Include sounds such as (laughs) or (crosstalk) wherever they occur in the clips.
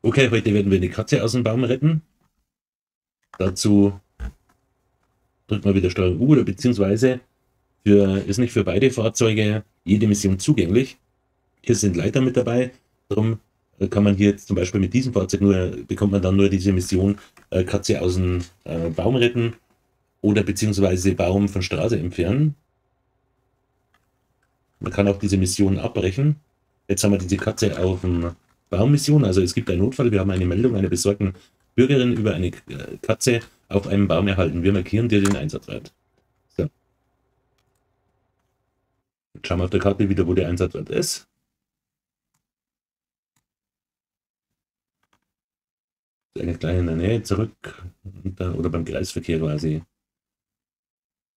Okay, heute werden wir eine Katze aus dem Baum retten. Dazu drückt man wieder Steuerung U oder beziehungsweise für, ist nicht für beide Fahrzeuge jede Mission zugänglich. Hier sind Leiter mit dabei, darum äh, kann man hier zum Beispiel mit diesem Fahrzeug nur, bekommt man dann nur diese Mission äh, Katze aus dem äh, Baum retten oder beziehungsweise Baum von Straße entfernen. Man kann auch diese Mission abbrechen. Jetzt haben wir diese Katze auf dem Baummission, also es gibt einen Notfall, wir haben eine Meldung einer besorgten Bürgerin über eine äh, Katze auf einem Baum erhalten. Wir markieren dir den Einsatzort. So. Jetzt schauen wir auf der Karte wieder, wo der Einsatzort ist. Eigentlich gleich in der Nähe zurück oder beim Kreisverkehr quasi.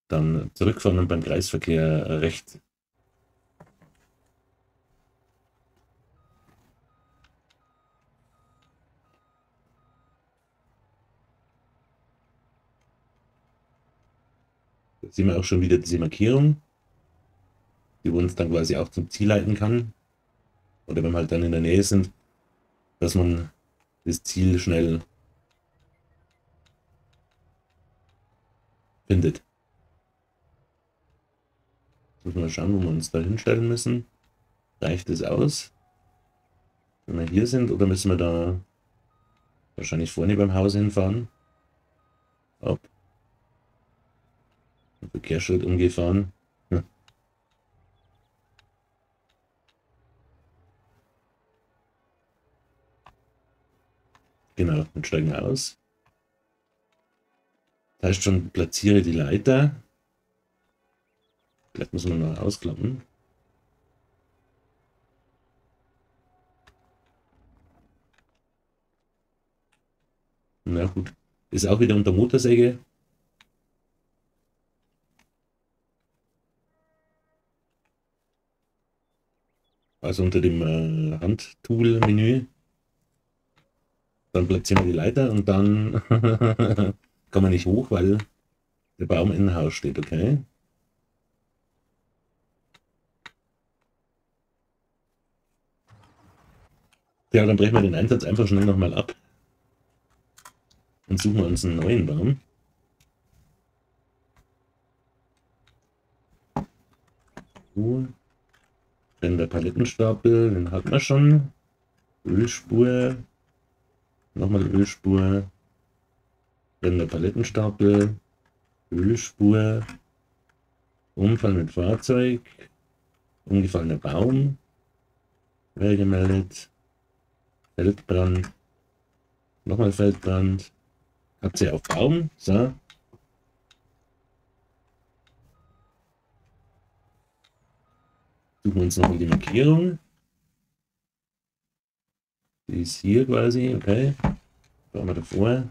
Dann zurückfahren und beim Kreisverkehr rechts sehen wir auch schon wieder diese Markierung, die uns dann quasi auch zum Ziel leiten kann. Oder wenn wir halt dann in der Nähe sind, dass man das Ziel schnell findet. Müssen wir schauen, wo wir uns da hinstellen müssen. Reicht es aus? Wenn wir hier sind, oder müssen wir da wahrscheinlich vorne beim Haus hinfahren? Ob. Verkehrsschild umgefahren. Genau, dann steigen wir aus. Da heißt schon, platziere die Leiter. Vielleicht muss man noch ausklappen. Na gut. Ist auch wieder unter Motorsäge. Also unter dem äh, Handtool-Menü. Dann platzieren wir die Leiter und dann (laughs) kann man nicht hoch, weil der Baum in Haus steht, okay? Ja, dann brechen wir den Einsatz einfach schnell nochmal ab und suchen uns einen neuen Baum. Cool. Dann der Palettenstapel, den hat man schon. Ölspur. Nochmal Ölspur. Dann der Palettenstapel. Ölspur. Unfall mit Fahrzeug. Umgefallener Baum. Wer gemeldet. Feldbrand. Nochmal Feldbrand. Katze auf Baum. So. Suchen wir uns noch die Markierung. Die ist hier quasi, okay. Schauen wir davor.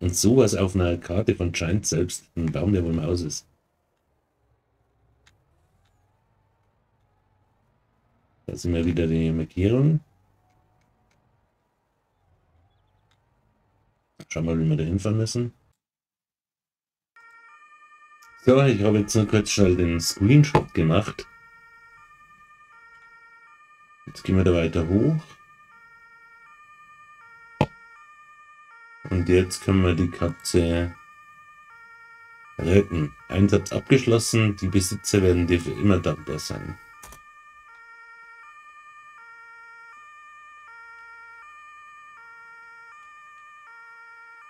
Und sowas auf einer Karte von Giant selbst, ein Baum, der wohl im Haus ist. Da sind wir wieder die Markierung. Schauen wir mal, wie wir da hinfahren müssen. So, ich habe jetzt nur kurz schnell den Screenshot gemacht. Jetzt gehen wir da weiter hoch. Und jetzt können wir die Katze retten. Einsatz abgeschlossen, die Besitzer werden dir für immer dankbar sein.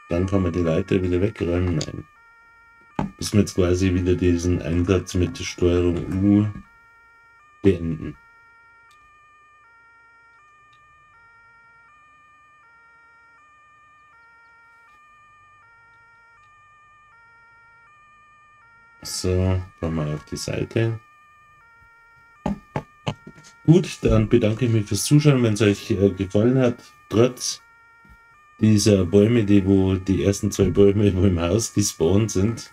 Dann kann man die Leiter wieder wegräumen. Nein müssen wir jetzt quasi wieder diesen Einsatz mit der Steuerung U beenden. So, kommen wir auf die Seite. Gut, dann bedanke ich mich fürs Zuschauen. Wenn es euch äh, gefallen hat, trotz dieser Bäume, die wo die ersten zwei Bäume wo im Haus gespawnt sind,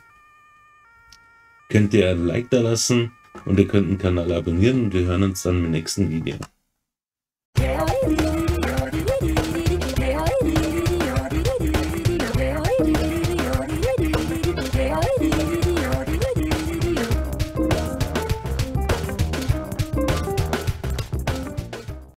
könnt ihr ein Like da lassen und ihr könnt den Kanal abonnieren und wir hören uns dann im nächsten Video.